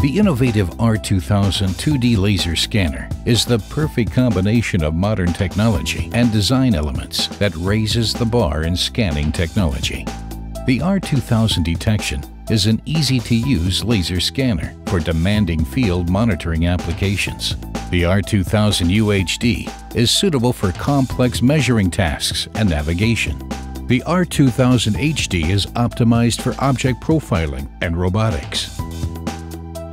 The innovative R2000 2D laser scanner is the perfect combination of modern technology and design elements that raises the bar in scanning technology. The R2000 detection is an easy-to-use laser scanner for demanding field monitoring applications. The R2000 UHD is suitable for complex measuring tasks and navigation. The R2000 HD is optimized for object profiling and robotics.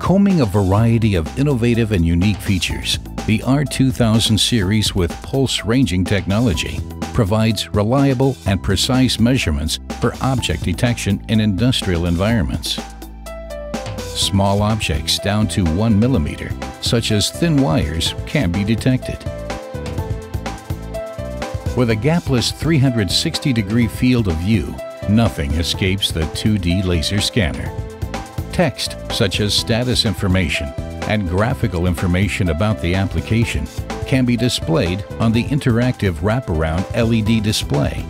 Combing a variety of innovative and unique features, the R2000 series with pulse ranging technology provides reliable and precise measurements for object detection in industrial environments. Small objects down to 1 millimeter, such as thin wires, can be detected. With a gapless 360 degree field of view, nothing escapes the 2D laser scanner. Text, such as status information and graphical information about the application, can be displayed on the interactive wraparound LED display.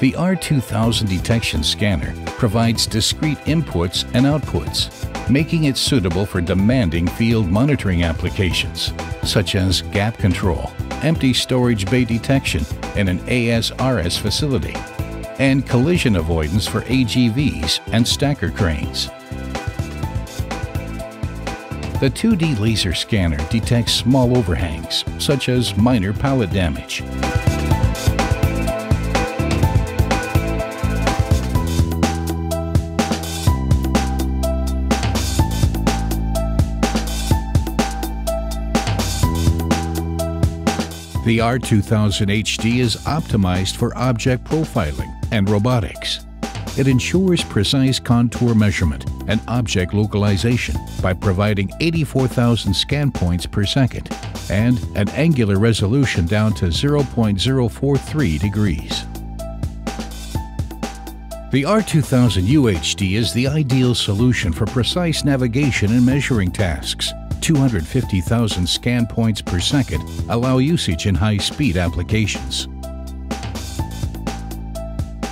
The R2000 detection scanner provides discrete inputs and outputs, making it suitable for demanding field monitoring applications, such as gap control, empty storage bay detection in an ASRS facility, and collision avoidance for AGVs and stacker cranes. The 2D laser scanner detects small overhangs, such as minor pallet damage. The R2000 HD is optimized for object profiling and robotics. It ensures precise contour measurement and object localization by providing 84,000 scan points per second and an angular resolution down to 0.043 degrees. The R2000 UHD is the ideal solution for precise navigation and measuring tasks 250,000 scan points per second allow usage in high-speed applications.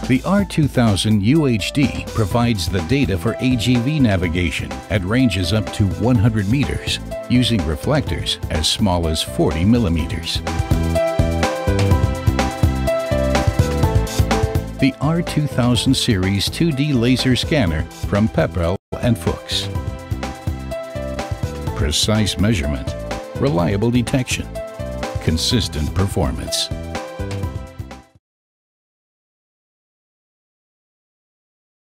The R2000 UHD provides the data for AGV navigation at ranges up to 100 meters using reflectors as small as 40 millimeters. The R2000 series 2D laser scanner from Pepperl and Fuchs precise measurement, reliable detection, consistent performance.